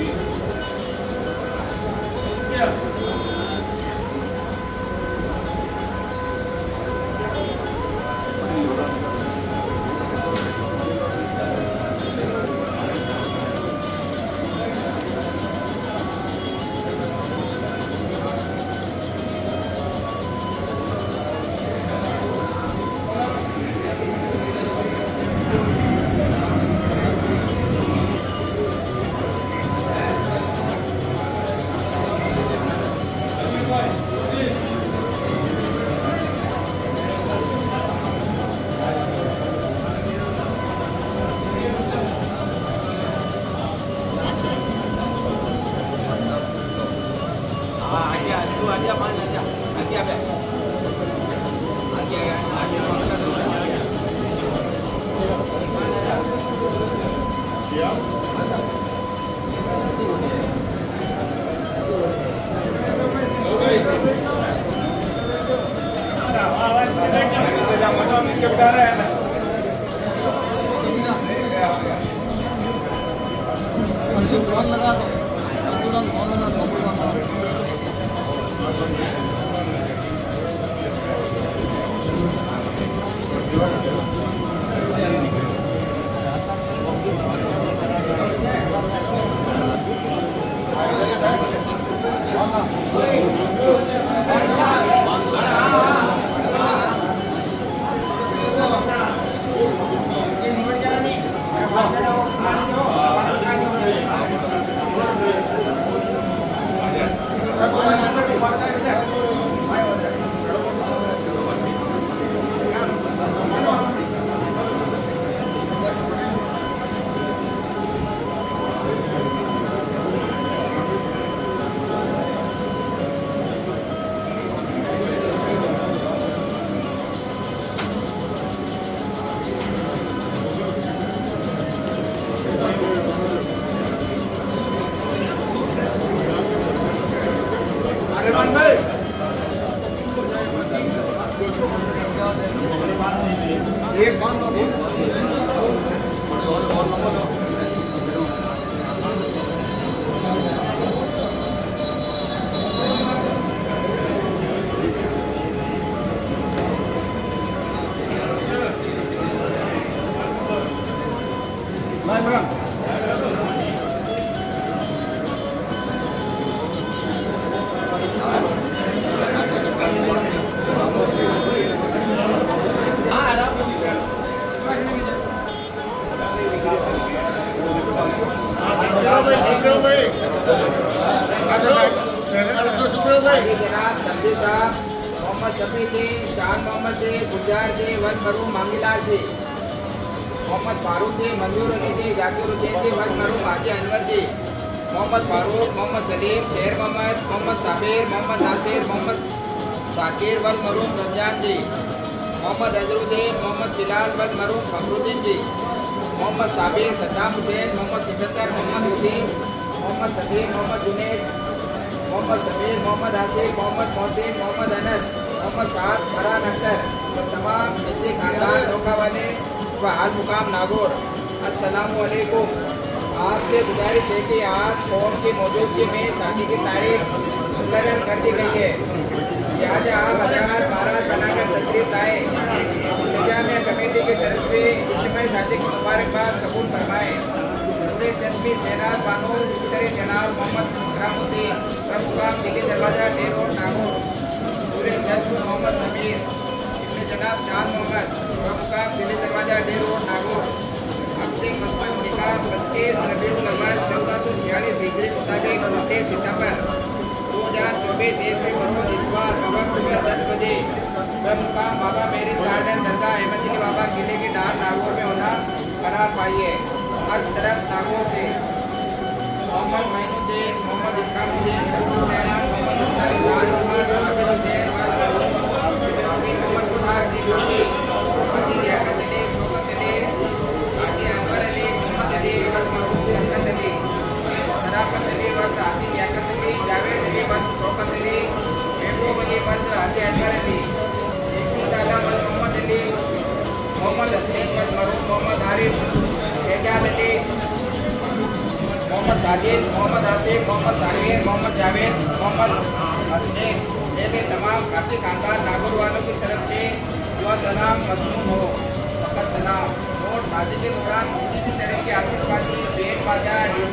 be लगा दो चाँद मोहम्मद जी गुलजार जी वज मरूम मांगीलाल जी, मोहम्मद फारूक जी, मंजूर अली जी, जाकिर हुसैन जी वज मरूम हाजी अनवर जी, मोहम्मद फारूक, मोहम्मद सलीम, शेर मोहम्मद मोहम्मद साबिर, मोहम्मद नासिर, मोहम्मद साकिर वल मरूम रमज़ान जी, मोहम्मद अजरुद्दीन, मोहम्मद बिलाल वल मरूम फखरुद्दीन जी, मोहम्मद साबिर, सद्दाम हुसैन, मोहम्मद सिकंदर, मोहम्मद हुसैन, मोहम्मद सफीर, मोहम्मद जुनेद, मोहम्मद समीर, मोहम्मद आसिफ, मोहम्मद मोहसिन, मोहम्मद अनस मोहम्मद साद फरहान व तमाम हिंदी खानदान लोका वाले व हाल मुकाम नागौर। असलकुम आपसे गुजारिश है कि आज कौम की मौजूदगी में शादी की तारीख मुकर कर दी गई है। लिहाजा आप हजरात महाराज बनाकर तशरीफ़ लाए। इंतजामिया कमेटी की तरफ़ से इज्तमी शादी की मुबारकबाद कबूल फरमाएँ। पूरे चश्मी सैनात बानो उत्तरी जनाब मोहम्मद करामुद्दीन मुकाम दिल्ली दरवाज़ा डे रोड नागौर। पूरे जश्म मोहम्मद समीर इब्न जनाब चाँद मोहम्मद मुकाम दिल्ली दरवाज़ा डे रोड, नागौर। अपने मज़बूत निकाह पच्चीस रबीउल अव्वल, चौदह सौ छियालीस हिजरी मुताबिक उनतीस सितंबर, दो हज़ार चौबीस ईस्वी बरोज इतवार वक्त सुबह दस बजे। मुकाम बाबा मेरी गार्डन दरगाह अहमद अली बाबा किले की डार नागौर में होना करार पाई है। हर तरफ़ नागौर से। मोहम्मद मैनुद्दीन मोहम्मद इकराम हुसैन मोहम्मद जान मोहम्मद हुसैन मोहम्मद की जी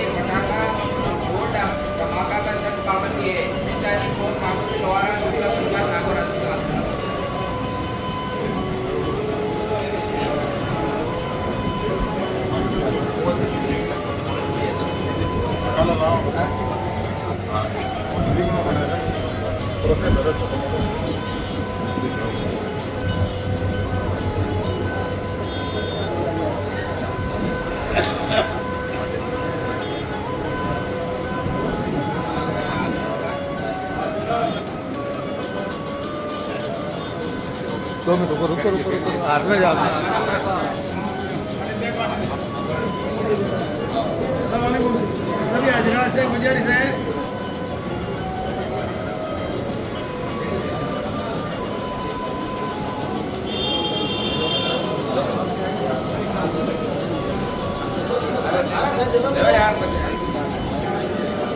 बाजा पटाखा और धमाका का सख्त पाबंदी है मिल फ़ोन नागौर लोहारा दुर्गा पंजाब नागौर राजस्थान दो मिनट रुको रुको रुको रुको हाथ में जाओ सभी हजरात से गुजारिश है।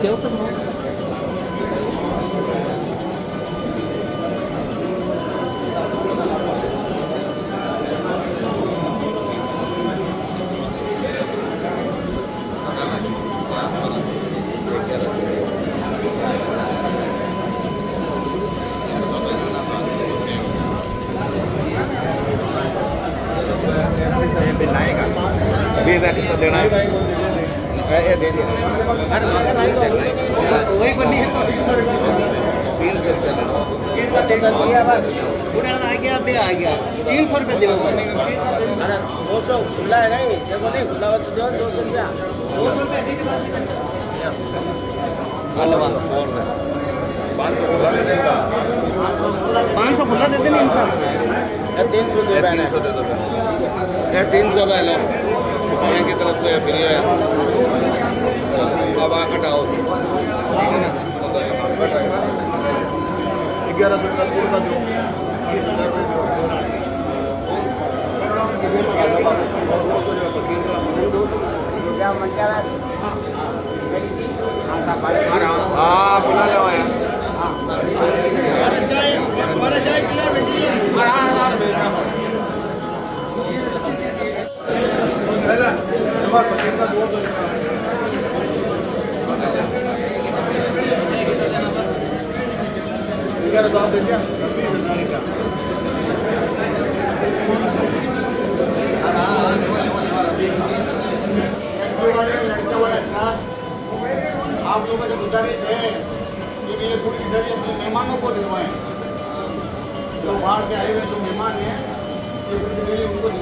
क्यों अभी रुपया आ गया अभी आ गया। तीन सौ रुपये देगा अरे दो सौ खुला है नहीं देखो नहीं खुला हुआ तो दो दो सौ रुपया। पाँच सौ खुला देते ना इंसान। तीन सौ ये तीन सौ दे दो तीन सौ है लो की तरफ़ से फ्री है। अब आ हटाओ। ग्यारह सौ रुपया पूरा दो। हाँ ये पूरी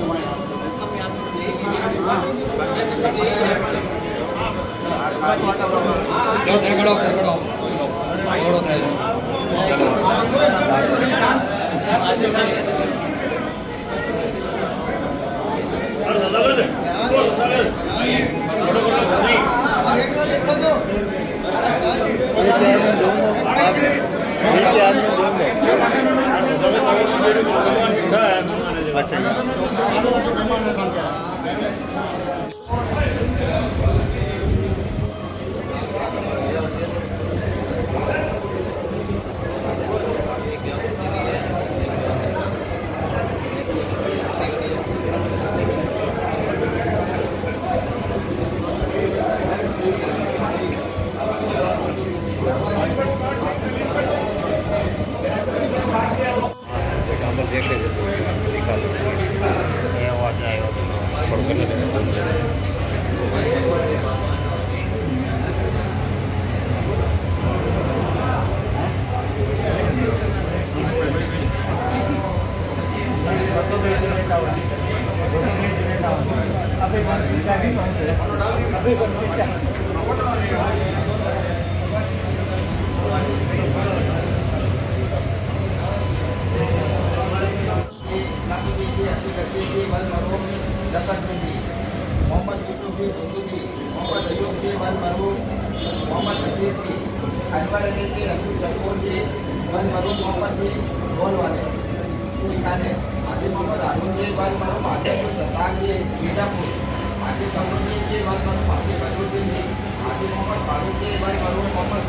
मोहम्मद यूसुफ की कुतुबी मोहम्मद अयूब की वन मरूम मोहम्मद नसीर की अनवर अली की रसूल जफूर की वन मरूम मोहम्मद की गोल वाले खाने हाजी मोहम्मद हारून की वन मरूम हाजी सत्तार की बीजापुर हाजी समरुद्दीन की वन मरूम हाजी बदरुद्दीन की आदिल मोहम्मद फारूक के भाई मरूम मोहम्मद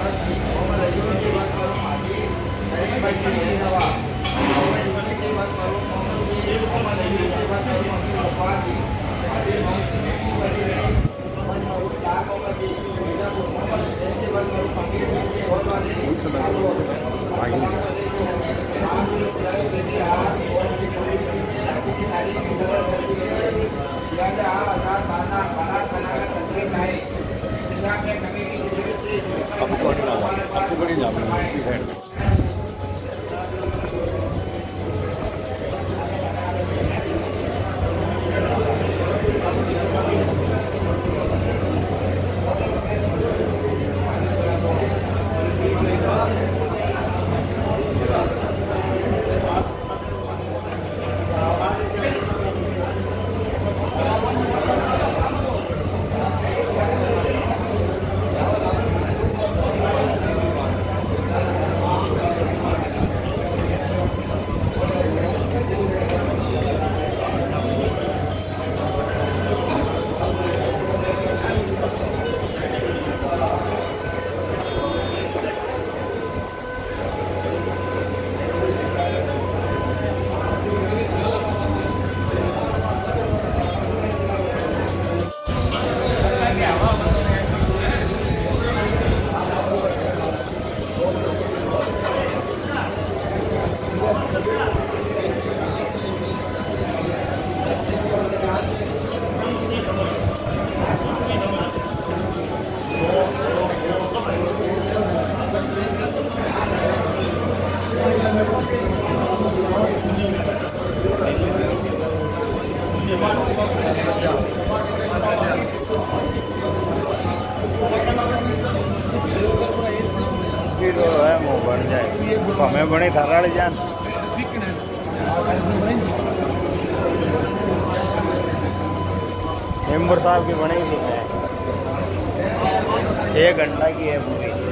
मेंबर साहब की बनेगी है। एक घंटा की है पूरी।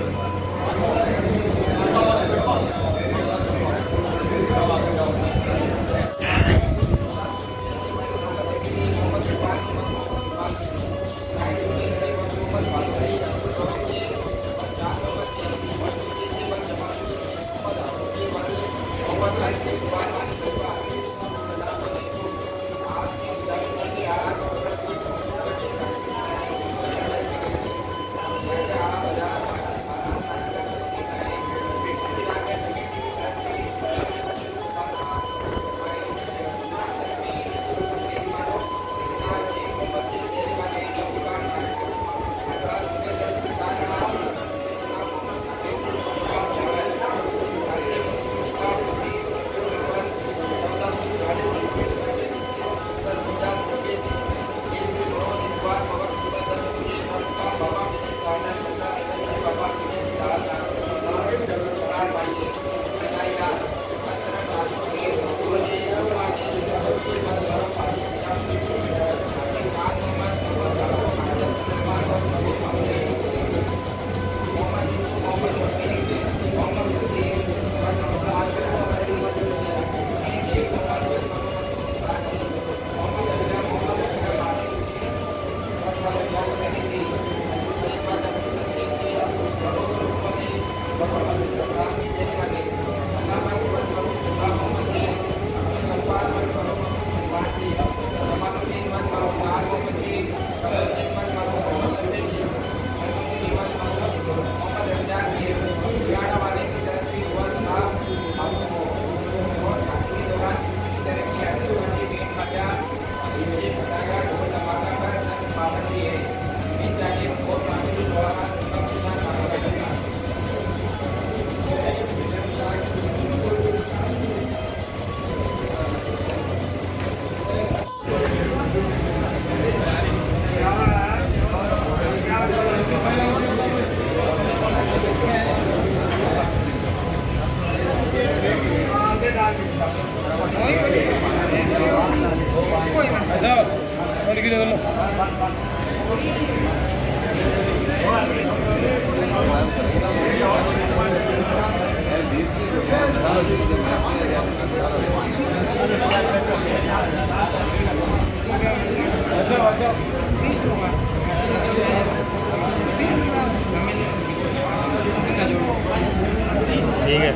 ठीक है